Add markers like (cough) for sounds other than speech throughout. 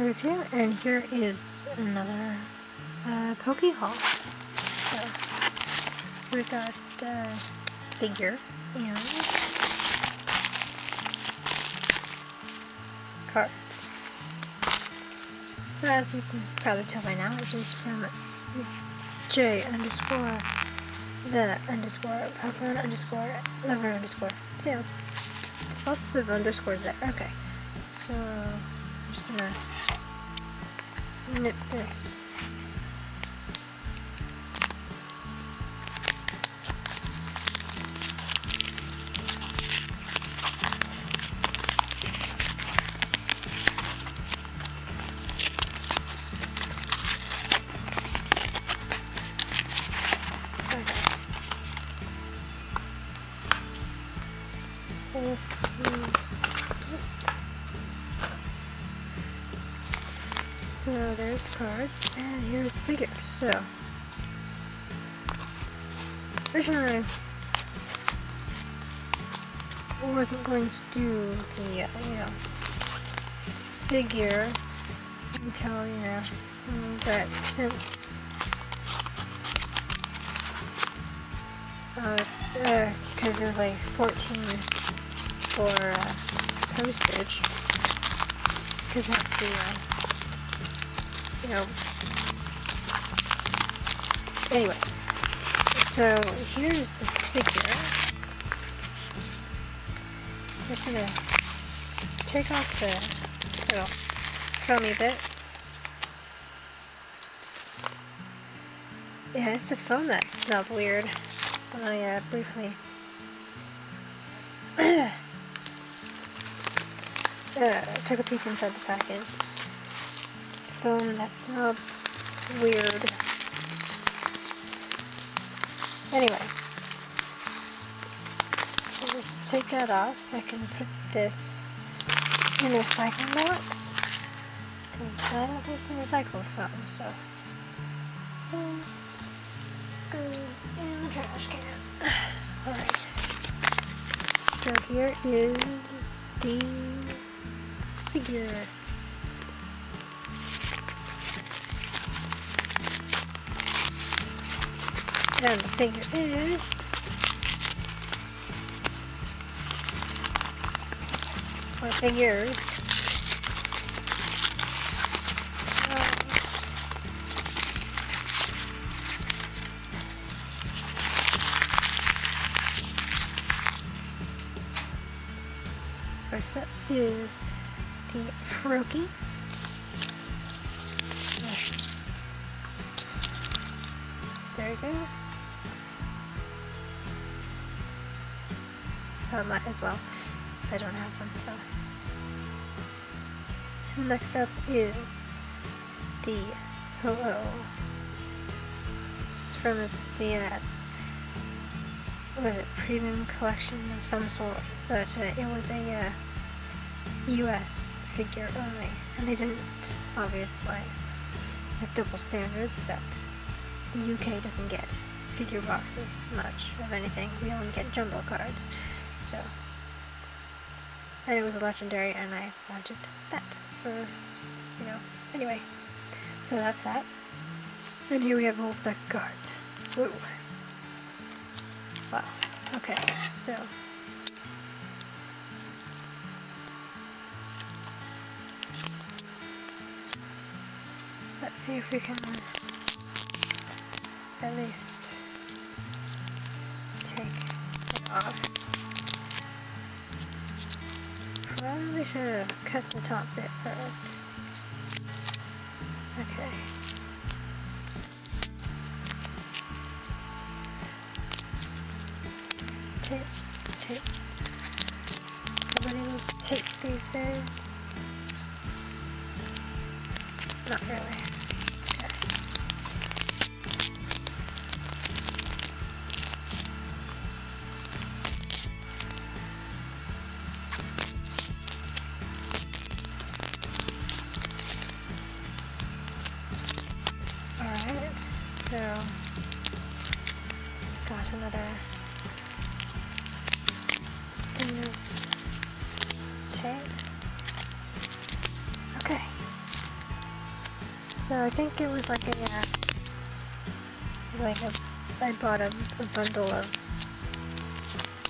Ruth here, and here is another uh, Poke. So, we've got uh, figure and cards. So as you can probably tell by now, it's just from J underscore the underscore Pokemon underscore lover underscore sales. There's lots of underscores there. Okay. So I'm just gonna nip this. So, originally, I wasn't going to do? The, uh, you know, figure until, you know, but since because uh, it was like 14 for uh, postage, because that's the, uh, you know. Anyway, so here's the figure. I'm just gonna take off the little foamy bits. Yeah, it's the foam that smelled weird when I uh, briefly (clears throat) uh, took a peek inside the package foam that smelled weird. Anyway, I'll just take that off so I can put this in the recycling box. Because I don't think you recycle foam, so. Foam goes in the trash can. (sighs) Alright. So here is the figure. And the figure is or figures. First up is the Froakie. I as well, because I don't have one, so. Next up is the Ho-Oh. It's from the, uh, was it, premium collection of some sort, but uh, it was a uh, US figure only, and they didn't, obviously, with double standards that the UK doesn't get figure boxes much of anything. We only get jumbo cards. So, and it was a legendary, and I wanted that for, you know, anyway. So that's that. And here we have a whole stack of cards. Whoa. Wow. Okay, so. Let's see if we can at least take it off. Probably should have cut the top bit first. I think it was like a, uh, it was like a, I bought a, a bundle of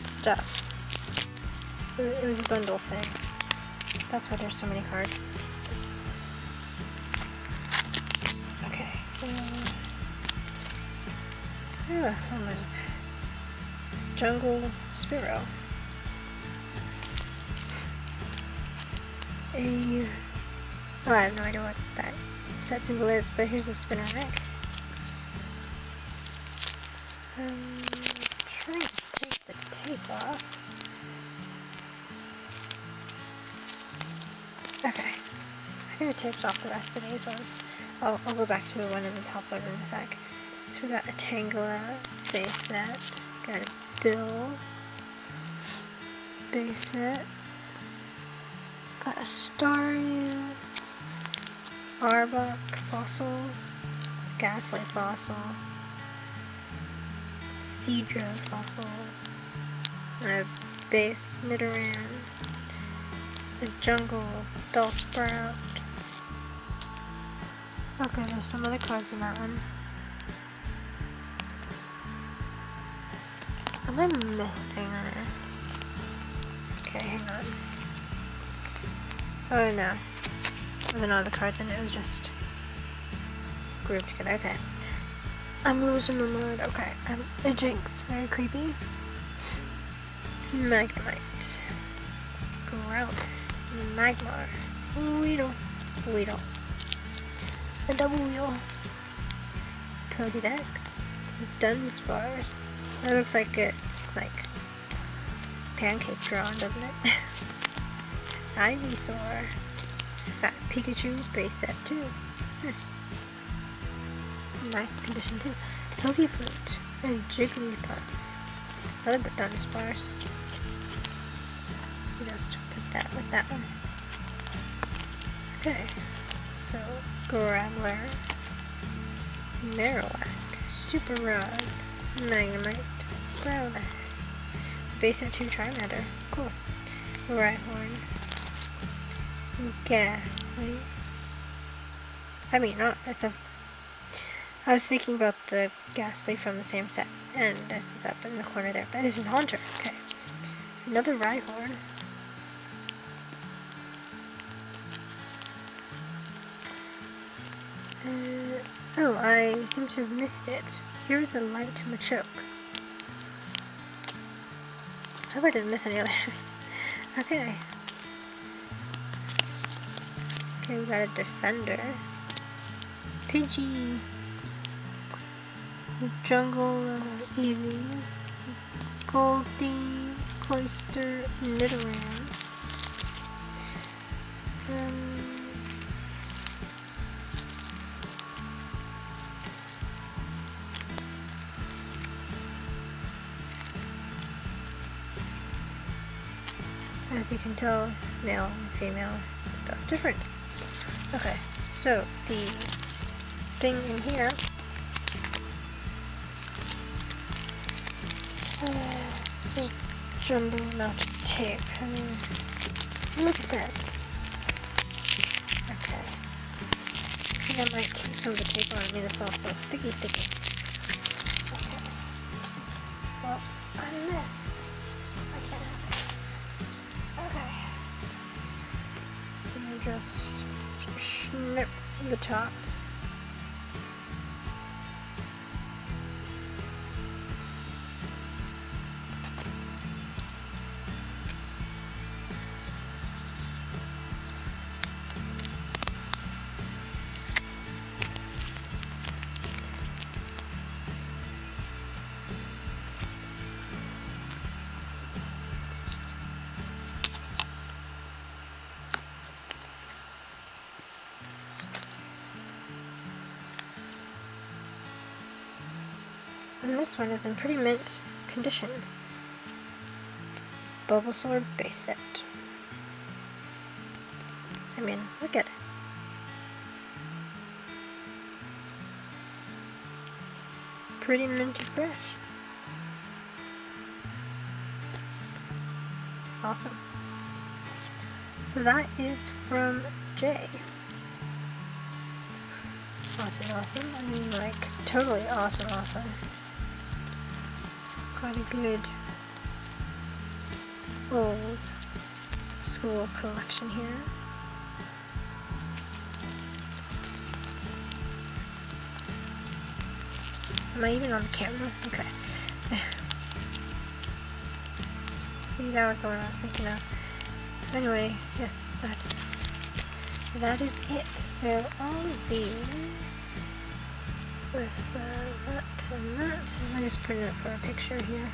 stuff. It, it was a bundle thing. That's why there's so many cards. Okay, so, yeah, Jungle Spearow. A, oh, I have no idea what that set symbol is, but here's a spinner rack. Um, trying to take the tape off. Okay, I think the tape's off the rest of these ones. I'll, I'll go back to the one in the top left in a sec. So we got a Tangela base set, got a Bill base set, got a Staryu, Arbok fossil, Gastly fossil, Seadra fossil, a base Nidoran, a jungle Bellsprout. Okay, there's some other cards in that one. Am I missing her? Okay, hang on. Oh no. There no other cards in it, was just grouped together. Okay. I'm losing my mind. Okay. Um, I'm a Jynx. very creepy. Magnemite. Growlithe. Magmar. Weedle. Weedle. A double wheel. Pokedex. Dunsparce. That looks like it's like pancake drawn, doesn't it? (laughs) Ivysaur. Fat Pikachu base set too. Nice condition too. Pokeflute and Jigglypuff. Another good Dunsparce. Just put that with that one. Okay. So Graveler. Marowak. Super Rod. Magnemite, Growlithe, Base at 2 Charmander, cool, Rhyhorn, Gastly, I mean, not as a, I was thinking about the Gastly from the same set, and this is up in the corner there, but this is Haunter, okay, another Rhyhorn, uh, oh, I seem to have missed it. Here's a light Machoke. I hope I didn't miss any others. (laughs) okay. Okay, we got a Defender. Pidgey. Jungle uh, Eevee. Goldeen. Cloyster. Nidoran. Um, as you can tell, male and female both different. Okay, so the thing in here uh, it's a jumbo amount of tape. I mean, look at that. Okay. I think I might keep some of the tape on. I mean, it's all so sticky, sticky. The top. And this one is in pretty mint condition. Bulbasaur base set. I mean, look at it. Pretty minty fresh. Awesome. So that is from Jay. awesome, awesome. I mean, like, totally awesome, awesome. Quite a good old school collection here. Am I even on the camera? Okay. (laughs) See, that was the one I was thinking of. Anyway, yes, that is that is it. So all of these with uh, that and that. I just printed it for a picture here.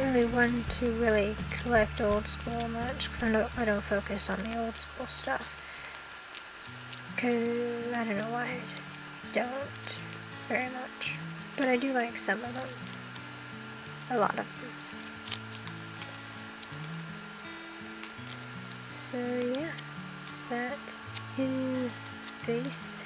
Really one to really collect old school much because I don't, I don't focus on the old school stuff. Because I don't know why, I just don't very much. But I do like some of them. A lot of them. So yeah, that is basically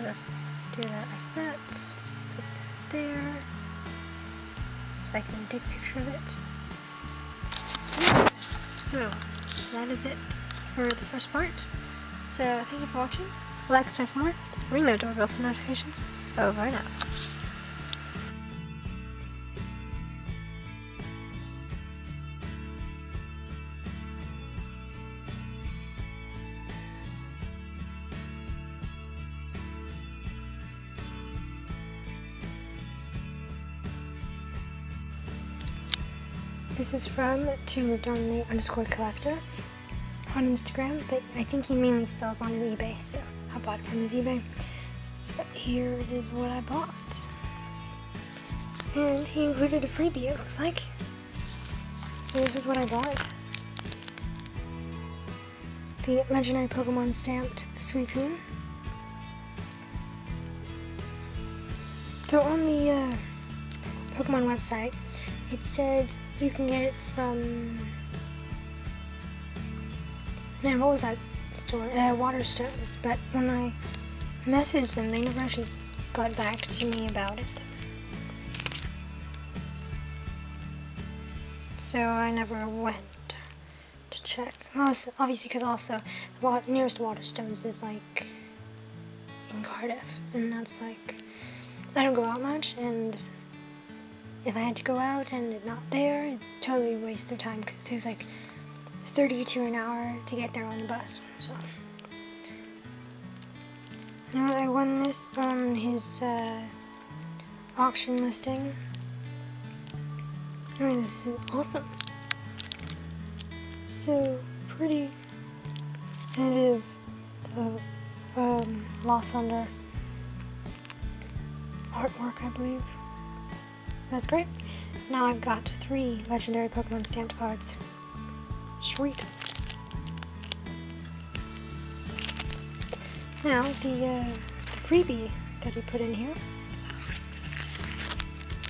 So let's do that like that. Put that there so I can take a picture of it. So that is it for the first part. So thank you for watching. Like, subscribe for more. Ring the doorbell for notifications. Over and out. This is from 2domin8 underscore collector on Instagram, but I think he mainly sells on eBay, so I bought it from his eBay. But here is what I bought. And he included a freebie, it looks like. So this is what I bought. The legendary Pokemon stamped Suicune. So on the uh, Pokemon website, it said you can get it from man what was that store? Uh, Waterstones but when I messaged them they never actually got back to me about it. So I never went to check. Also, obviously because also the nearest Waterstones is like in Cardiff and that's like I don't go out much and if I had to go out and not there, it totally waste their time because it takes like 30 to an hour to get there on the bus. So, I won this on his uh, auction listing. Oh, this is awesome. So pretty. And it is the um, Lost Thunder artwork, I believe. That's great. Now I've got three legendary Pokemon stamped cards. Sweet. Now the uh, freebie that he put in here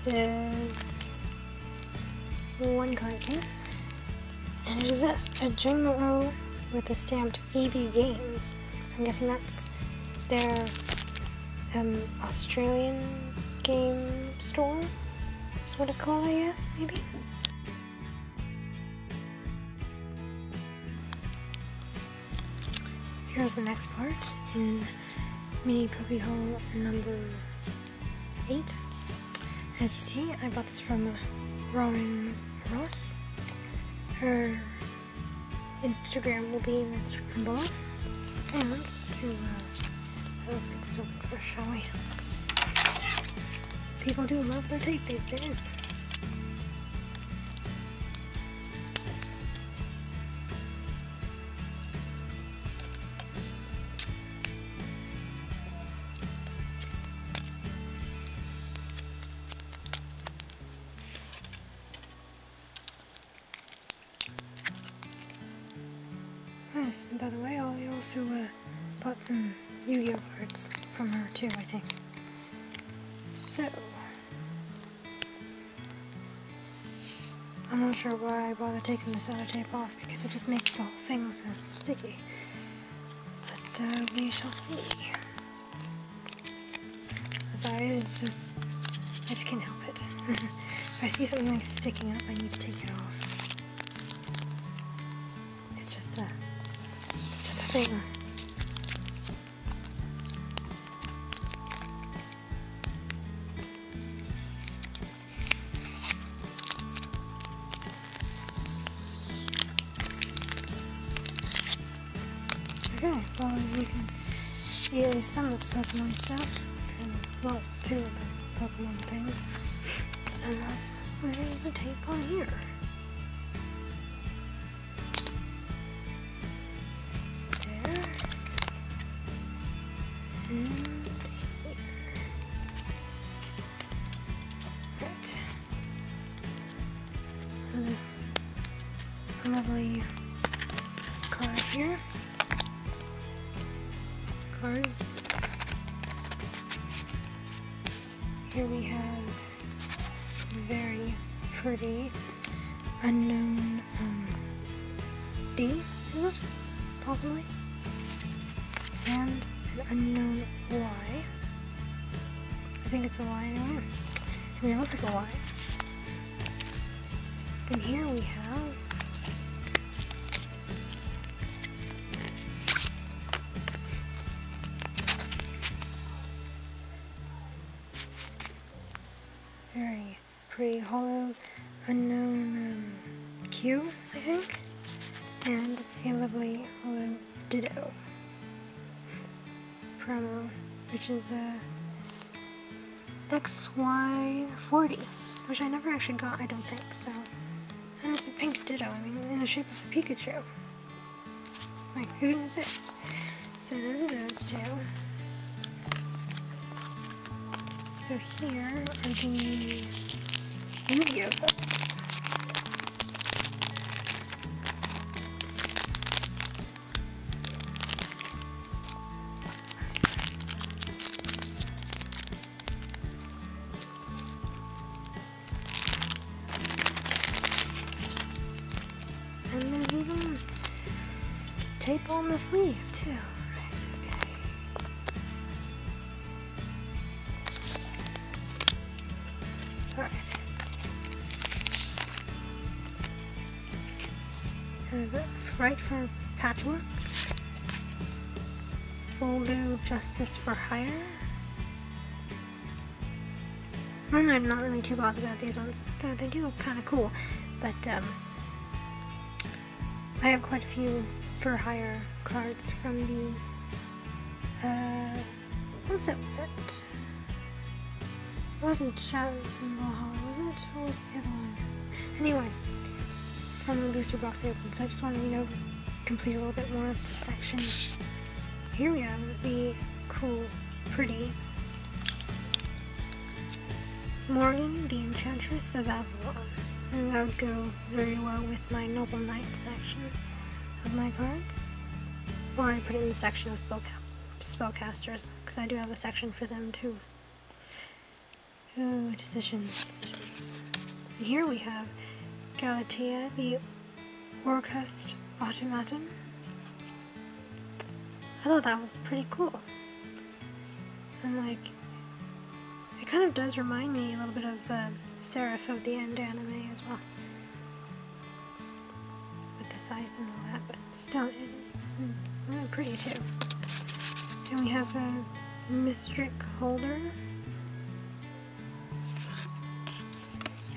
is one card case. And it is this, a Jangmo-o with a stamped EB Games. I'm guessing that's their um, Australian game store what it's called, I guess, maybe? Here's the next part in Mini PokéHaul number 8. As you see, I bought this from Rawren Ross. Her Instagram will be in the description below. And to, uh, let's get this open first, shall we? People do love their tape these days. Sellotape off because it just makes the whole thing so sticky. But uh, we shall see. As I just, I just can't help it. if (laughs) I see something like sticking up, I need to take it off. It's just a, it's just a thing. Here cards. Here we have very pretty Unown um, D, is it? Possibly? And an Unown Y. I think it's a Y anyway. I mean, it looks like a Y. Then here we have XY40, which I never actually got, I don't think, so. And it's a pink Ditto, I mean, in the shape of a Pikachu. Like, who can resist? So those are those two. So here are the Yu-Gi-Oh sleeve too. Right, okay. Alright. Frightfur Patchwork. Voldo Justice for Hire. I'm not, really too bothered about these ones. They, they do look kind of cool, but um, I have quite a few for hire cards from the. Uh, what's it? Was it? It wasn't Shadows in Valhalla, was it? What was the other one? Anyway, from the booster box I opened, so I just wanted to, you know, complete a little bit more of the section. Here we have the cool, pretty Morgan, the Enchantress of Avalon. And that would go very well with my Noble Knight section of my cards. Or I put it in the section of spellca spellcasters, because I do have a section for them too. Ooh, decisions, decisions. And here we have Galatea, the Orcust Automaton. I thought that was pretty cool. And like, it kind of does remind me a little bit of uh, Seraph of the End anime as well. With the scythe and all that, is mm, pretty too. And we have a Mystric Holder.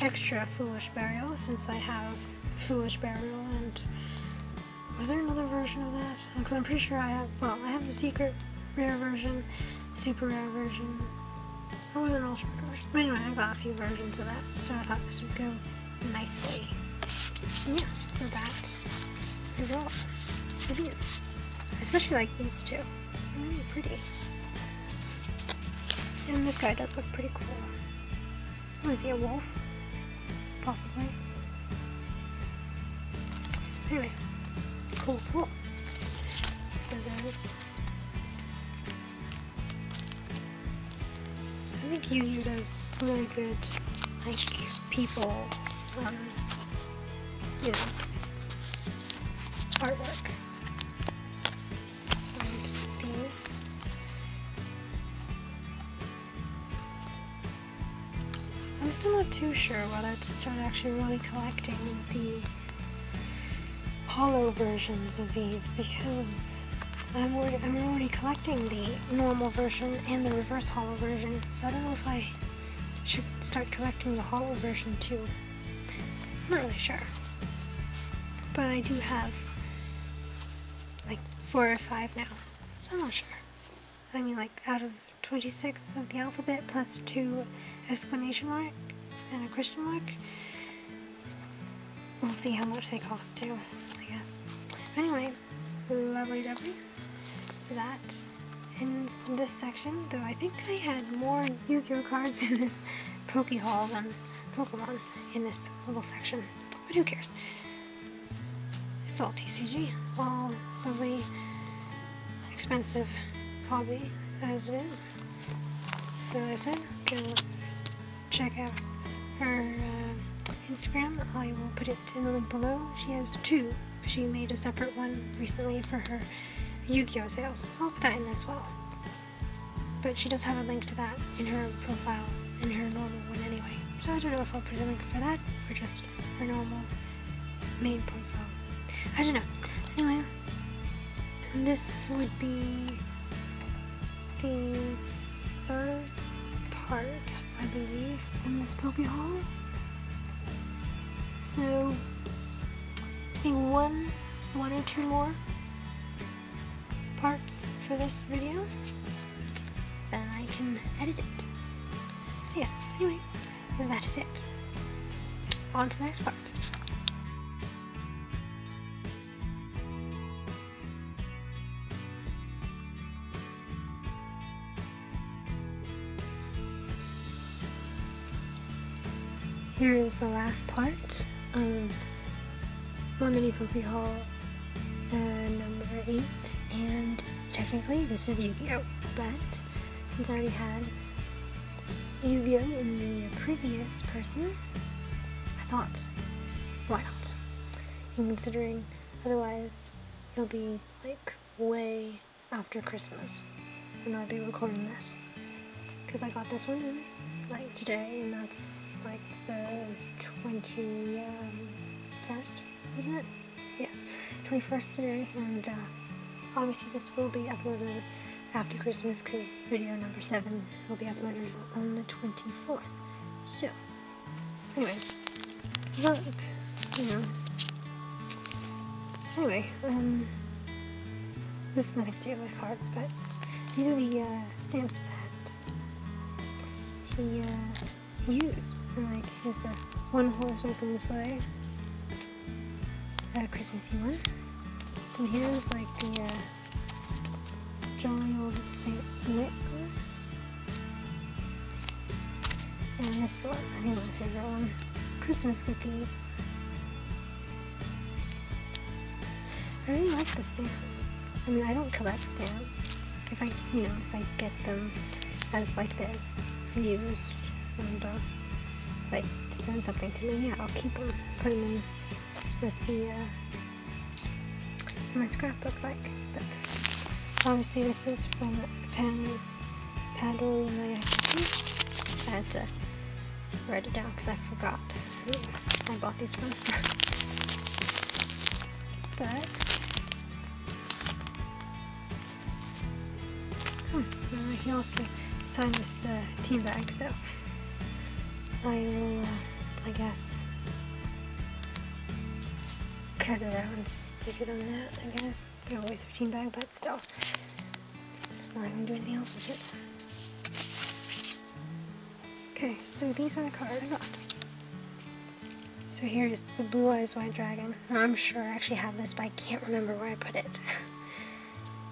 Extra Foolish Burial, since I have Foolish Burial and was there another version of that? Because I'm pretty sure I have, well, I have the secret rare version, super rare version, I was an ultra version. But anyway, I got a few versions of that, so I thought this would go nicely. Yeah, so that is all. I especially like these two. They're really pretty. And this guy does look pretty cool. Is he, a wolf? Possibly. Anyway, cool, cool. So does. I think Yu Yu does really good, like, people, um, you know, artwork. Sure whether to start actually really collecting the hollow versions of these because I'm already, I'm already collecting the normal version and the reverse hollow version, so I don't know if I should start collecting the hollow version too. I'm not really sure. But I do have like four or five now, so I'm not sure. I mean like out of 26 of the alphabet plus two exclamation mark and a question mark. We'll see how much they cost too. I guess. Anyway, lovely lovely. So that ends this section, though I think I had more Yu-Gi-Oh cards in this Poke than Pokemon in this little section. But who cares? It's all TCG, all lovely, expensive hobby as it is. So as I said, go check out her uh, Instagram. I will put it in the link below. She has two she made a separate one recently for her Yu-Gi-Oh sales, so I'll put that in there as well. But she does have a link to that in her profile, in her normal one anyway. So I don't know if I'll put a link for that, or just her normal main profile. I don't know. Anyway, this would be the third part, I believe, in this Poke Haul. So think one, one or two more parts for this video, then I can edit it. So yes, anyway, that is it. On to the next part. Here is the last part of my mini Poke Haul uh, number 8, and technically this is Yu-Gi-Oh! But since I already had Yu-Gi-Oh! in the previous person, I thought, why not? And considering otherwise it'll be like way after Christmas when I'll be recording this. Because I got this one in like today, and that's like the 21st. Um, isn't it? Yes, 21st today, and uh, obviously this will be uploaded after Christmas because video number 7 will be uploaded on the 24th. So, anyway, but, you know, anyway, um, this is nothing to do with cards, but these are the uh, stamps that he, uh, he used. Like, here's the one horse open sleigh a Christmassy one. And here's like the uh, jolly old St. Nicholas. And this one, I think my favorite one, is Christmas cookies. I really like the stamps. I mean, I don't collect stamps. If I, you know, if I get them as like this, used and uh, like just send something to me, yeah, I'll keep them, put them in with the uh, my scrapbook like. But obviously this is from Pan Paddle my. I had to write it down because I forgot I bought these from. (laughs) but hmm, he also signed this uh, team bag, so I will, uh, I guess, cut it out and stick it on that, I guess. Could always 15 bag, but still. It's not even do anything else with it. Okay, so these are the cards. So here's the Blue Eyes White Dragon. I'm sure I actually have this, but I can't remember where I put it. (laughs)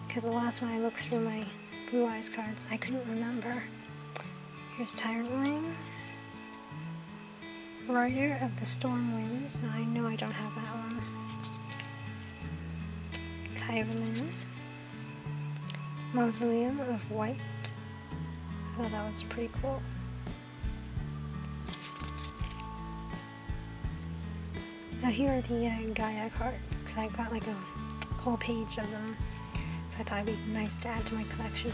Because the last one I looked through my Blue Eyes cards, I couldn't remember. Here's Tyrant Wing. Rider of the Storm Winds. Now I know I don't have that one. Kaibaman. mausoleum of white. I thought that was pretty cool. Now here are the uh, Gaia cards, because I got like a whole page of them, so I thought it'd be nice to add to my collection.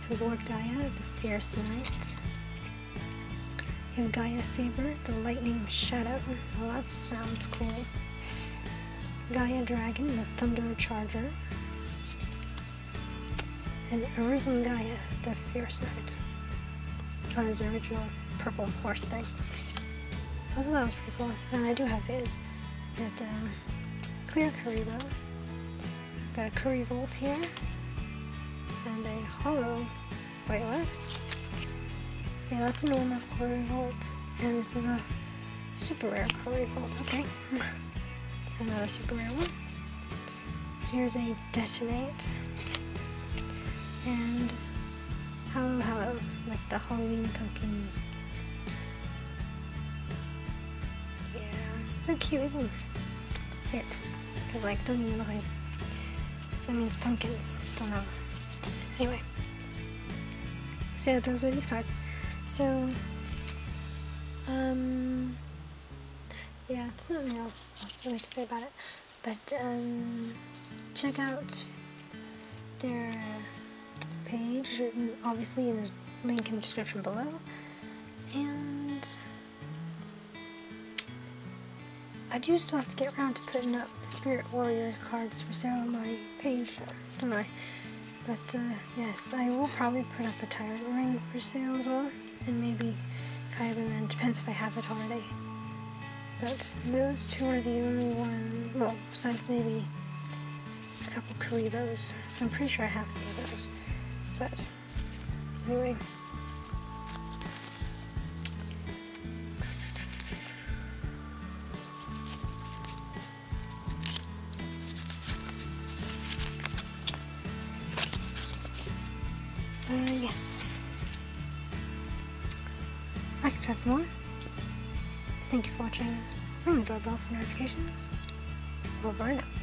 So Lord Gaia, the Fierce Knight. And Gaia Saber, the Lightning Shadow. Well, that sounds cool. Gaia Dragon, the Thunder Charger. And Arisen Gaia, the Fierce Knight. On his original purple horse thing. So I thought that was pretty cool. And I do have this. Got um, clear Kuriboh. Got a Kuribolt here. And a hollow. What? Yeah, that's a normal Kuribolt. And this is a super rare Kuribolt. Okay. (laughs) Another super rare one. Here's a Detonate. And Hallohallo, like the Halloween pumpkin Yeah, so cute, isn't it? It. Because, like, don't even know how that means pumpkins. Don't know. Anyway. So, those are these cards. So, um, yeah, it's not really else really to say about it. But, um, check out their page, obviously in the link in the description below. And I do still have to get around to putting up the Spirit Warrior cards for sale on my page, don't I? But uh, yes, I will probably put up a Tyrant Wing for sale as well, and maybe then, depends if I have it already. But those two are the only one, well, besides maybe a couple Kuribohs, so I'm pretty sure I have some of those. But, anyway. Thank you for